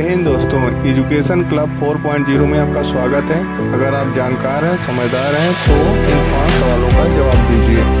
हिंद दोस्तों, education club 4.0 में आपका स्वागत है। अगर आप जानकार हैं, समझदार हैं तो इन पाँच सवालों का जवाब दीजिए।